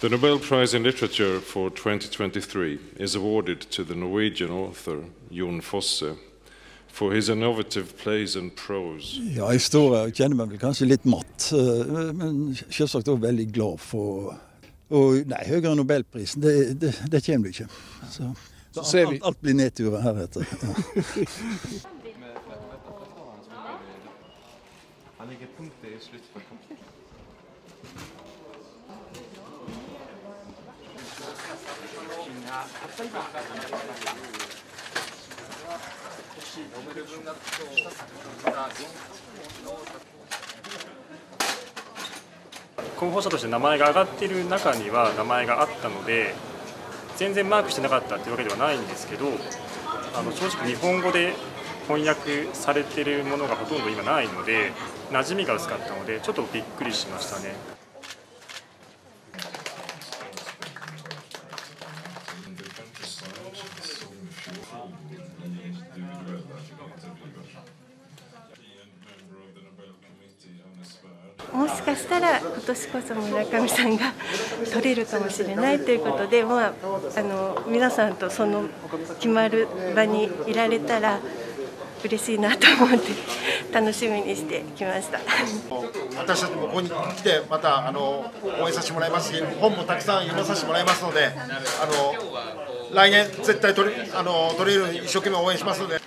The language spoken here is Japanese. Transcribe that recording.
The Nobel Prize in Literature for 2023 is awarded to the Norwegian author Jon Fosse for his innovative plays and prose. Ja, I store kjenner meg vel kanskje litt matt, eh, men selvsagt også veldig glad for Og nei, høyere nobelprisen, det, det, det kommer du ikke. Så, Så ser vi- alt, alt blir nedturer heretter. Ja. Han ligger punktet i slutt for kampen. 候補者として名前が上がっている中には名前があったので全然マークしてなかったっていうわけではないんですけどあの正直日本語で翻訳されてるものがほとんど今ないので馴染みが薄かったのでちょっとびっくりしましたね。もしかしたら今年こそ村上さんが取れるかもしれないということで、まあ、あの皆さんとその決まる場にいられたら嬉しいなと思って楽しみにしてきました。私たちもここに来てまたあの応援させてもらいますし本もたくさん読まさせてもらいますのであの来年絶対取りあの取れるように一生懸命応援しますので。